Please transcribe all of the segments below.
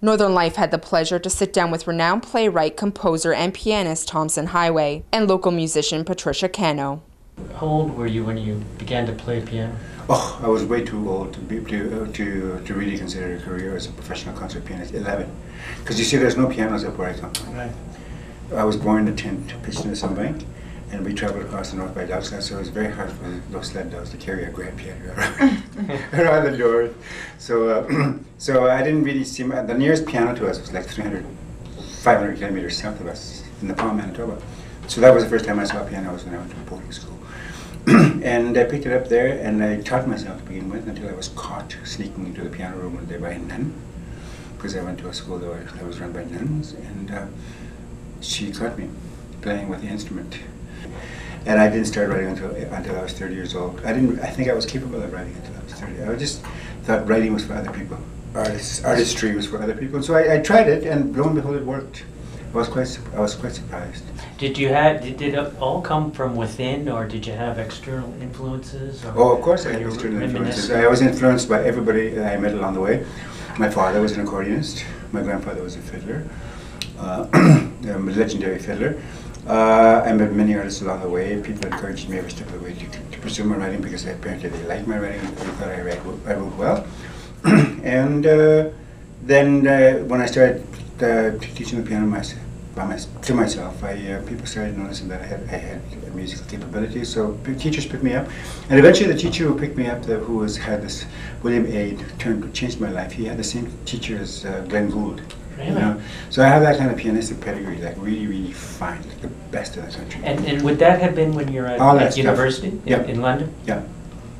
Northern Life had the pleasure to sit down with renowned playwright, composer, and pianist Tomson Highway and local musician Patricia Cano. How old were you when you began to play piano? Oh, I was way too old to be to uh, to, to really consider a career as a professional concert pianist. Eleven, because you see, there's no pianos up where I come from. Right. I was born in a tent pitched in the sunbank, and we traveled across the north by dog sled, so it was very hard for those sled dogs to carry a grand piano around the door. So, uh, so I didn't really see my, the nearest piano to us was like 300, 500 kilometers south of us in the Pas, Manitoba. So that was the first time I saw a piano was when I went to boarding school. and I picked it up there and I taught myself to begin with until I was caught sneaking into the piano room one day by a nun because I went to a school that was run by nuns and uh, she caught me playing with the instrument. And I didn't start writing until until I was 30 years old. I didn't. I think I was capable of writing until I was 30. I just thought writing was for other people. Artists, artistry was for other people. And so I, I tried it, and lo and behold, it worked. I was quite I was quite surprised. Did you have did, did it all come from within, or did you have external influences? Or Oh, of course I had external influences. I was influenced by everybody I met along the way. My father was an accordionist. My grandfather was a fiddler, uh, a legendary fiddler. Uh, I met many artists along the way. People encouraged me every step of the way to, to pursue my writing because apparently they liked my writing and they thought I, I wrote well. and uh, then uh, when I started uh, teaching the piano myself, my, to myself, I, uh, people started noticing that I had, I had musical capabilities. So teachers picked me up, and eventually the teacher who picked me up, the, who was had this William Aide, turned changed my life. He had the same teacher as uh, Glenn Gould. You know? So I have that kind of pianistic pedigree, like really, really fine, like the best in the country. And, and would that have been when you were at, at university in, Yep. in London? Yeah.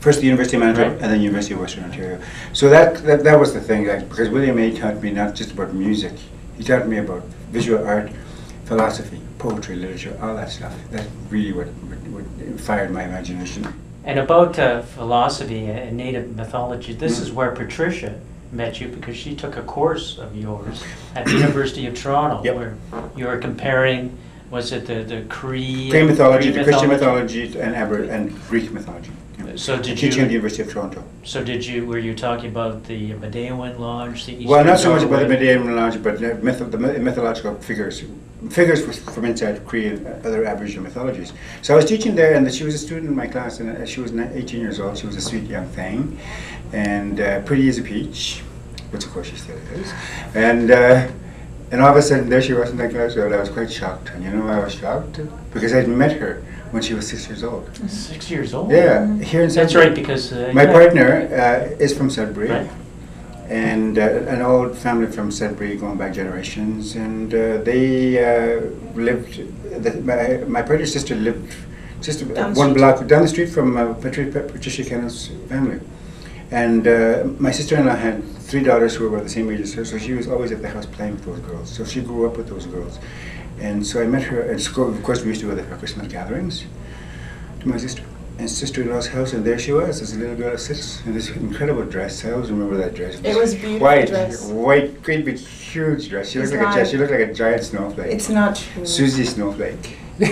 First the University of Manitoba Right. and then University of Western Ontario. So that, that, that was the thing, like, because William Aide taught me not just about music, he taught me about visual art, philosophy, poetry, literature, all that stuff. That's really what, what, what fired my imagination. And about uh, philosophy and native mythology, this Mm. is where Patricia met you because she took a course of yours at the University of Toronto, Yep. where you were comparing, was it the the Cree? Greek mythology, Cree the Christian mythology, and, and Greek mythology. So did Teaching at the you? University of Toronto. So did you? Were you talking about the Midewiwin Lodge, the Eastern Well, not so much about the? Median mythology, but the, myth- the mythological figures, figures from inside Cree and other Aboriginal mythologies. So I was teaching there, and she was a student in my class, and uh, she was ni- 18 years old. She was a sweet young thing, and uh, pretty as a peach, which of course she still is. And uh, and all of a sudden, there she was in that class, and I was quite shocked. And you know, why I was shocked because I'd met her when she was six years old. Six years old. Yeah, here in Sudbury. That's Sudbury. right, because uh, My yeah. partner uh, is from Sudbury, Right. and uh, an old family from Sudbury going back generations, and uh, they uh, lived. The, my, my partner's sister lived just Down one street. block down the street from uh, Patricia, Patricia Cano's family, and uh, my sister-in-law had three daughters who were about the same age as her, so she was always at the house playing with those girls. So she grew up with those girls, and so I met her at school. Of course, we used to go to her Christmas gatherings to my sister and sister-in-law's house, and there she was, this little girl of six, in this incredible dress. I always remember that dress. It was a beautiful white, dress. white, great big, huge dress. She looked It's like a not- she looked like a giant snowflake. It's not true. Susie Snowflake.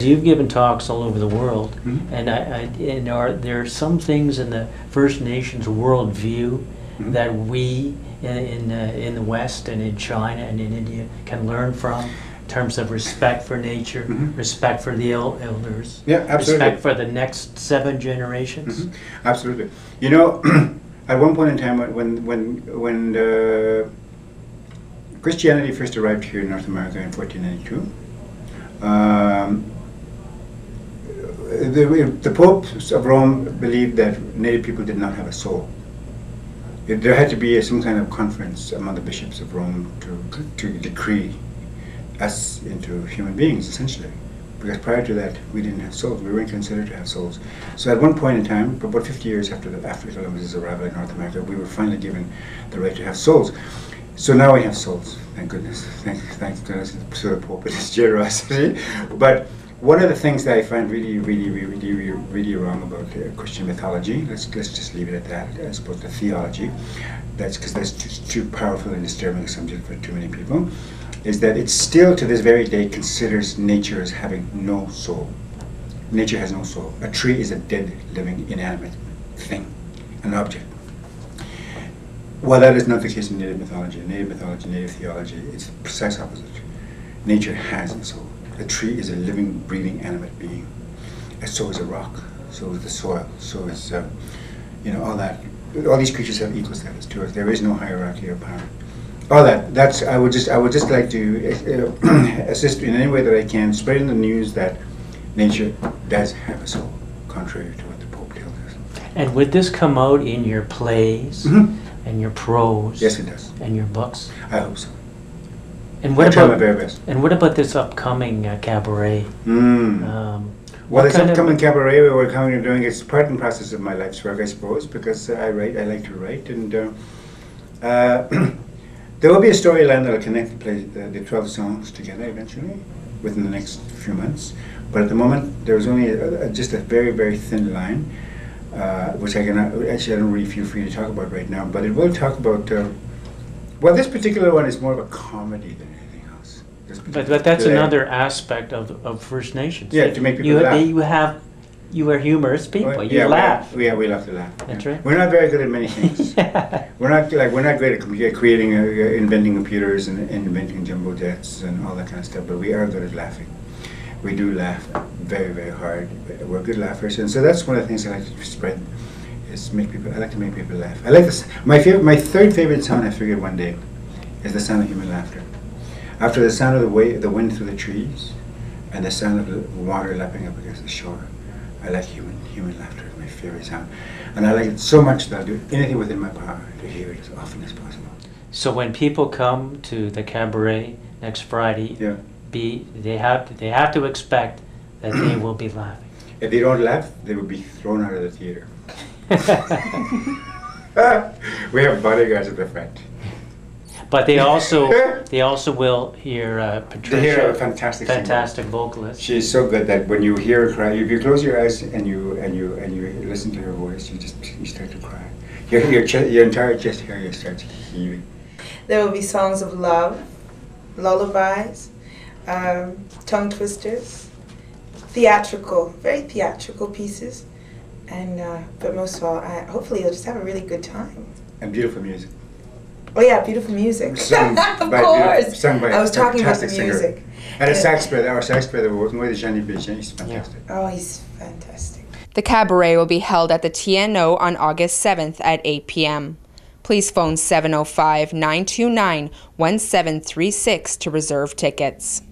You've given talks all over the world, Mhm. and I, I and are there some things in the First Nations worldview Mhm. that we in in, uh, in the West and in China and in India can learn from in terms of respect for nature, Mhm. respect for the el- elders, Yeah, absolutely. respect for the next seven generations. Mhm. Absolutely. You know, at one point in time, when when when, when uh, Christianity first arrived here in North America in 1492, um, the, the popes of Rome believed that native people did not have a soul. There had to be some kind of conference among the bishops of Rome to, to decree us into human beings, essentially. Because prior to that, we didn't have souls. We weren't considered to have souls. So at one point in time, about 50 years after, the, after Columbus's arrival in North America, we were finally given the right to have souls. So now we have souls. Thank goodness. Thank, thank goodness to the Pope and his generosity. But one of the things that I find really, really, really, really, really wrong about uh, Christian mythology, let's, let's just leave it at that, as opposed to theology, that's because that's too, too powerful and disturbing a subject for too many people, is that it still to this very day considers nature as having no soul. Nature has no soul. A tree is a dead, living, inanimate thing, an object. Well, that is not the case in native mythology. Native mythology, native theology, it's the precise opposite. Nature has a soul. A tree is a living, breathing, animate being. And so is a rock. So is the soil. So is, uh, you know, all that. All these creatures have equal status to us. There is no hierarchy of power. All that. That's. I would just. I would just like to uh, assist in any way that I can, spreading the news that nature does have a soul, contrary to what the Pope tells us. And would this come out in your plays Mhm. and your prose Yes, it does. and your books? I hope so. And what about and what about this upcoming uh, cabaret? Mm. Um, Well, of- upcoming cabaret we we're coming and doing. It's part and process of my life's work, I suppose, because uh, I write. I like to write, and uh, uh, there will be a storyline that'll connect the, play, the, the twelve songs together eventually within the next few months. But at the moment, there's only a, a, just a very very thin line, uh, which I can actually I don't really feel free to talk about right now. But it will talk about. Well, this particular one is more of a comedy than anything else. But, but that's particular- another aspect of, of First Nations. Yeah, to make people you, laugh. You have, you are humorous people. Well, you yeah, laugh. We, yeah, we love to laugh. That's yeah. right. We're not very good at many things. we're not like we're not great at creating, uh, uh, inventing computers and, and inventing jumbo jets and all that kind of stuff. But we are good at laughing. We do laugh very, very hard. We're good laughers, and so that's one of the things I like to spread. Is make people. I like to make people laugh. I like this. My favorite. My third favorite sound. I figured one day, is the sound of human laughter. After the sound of the way, the wind through the trees, and the sound of the water lapping up against the shore, I like human human laughter. It's my favorite sound, and I like it so much that I'll do anything within my power to hear it as often as possible. So when people come to the cabaret next Friday, Yeah. be they have they have to expect that they will be laughing. If they don't laugh, they will be thrown out of the theater. we have bodyguards at the front. but they also they also will hear uh, Patricia, They hear a fantastic singer. fantastic vocalist. She's so good that when you hear her cry, if you close your eyes and you and you and you listen to her voice, you just you start to cry. Your your, chest, your entire chest area starts heaving. There will be songs of love, lullabies, um, tongue twisters, theatrical, very theatrical pieces, and uh, but most of all, I, hopefully you'll just have a really good time. And beautiful music. Oh yeah, beautiful music. Sung of by course. beautiful- sung by I was a talking about the fantastic singer. music. And a Yeah. sax player, our sax player, Noy Johnny Bijan, he's fantastic. Oh, he's fantastic. The cabaret will be held at the TNO on August 7th at 8 p.m. Please phone 705 929 1736 to reserve tickets.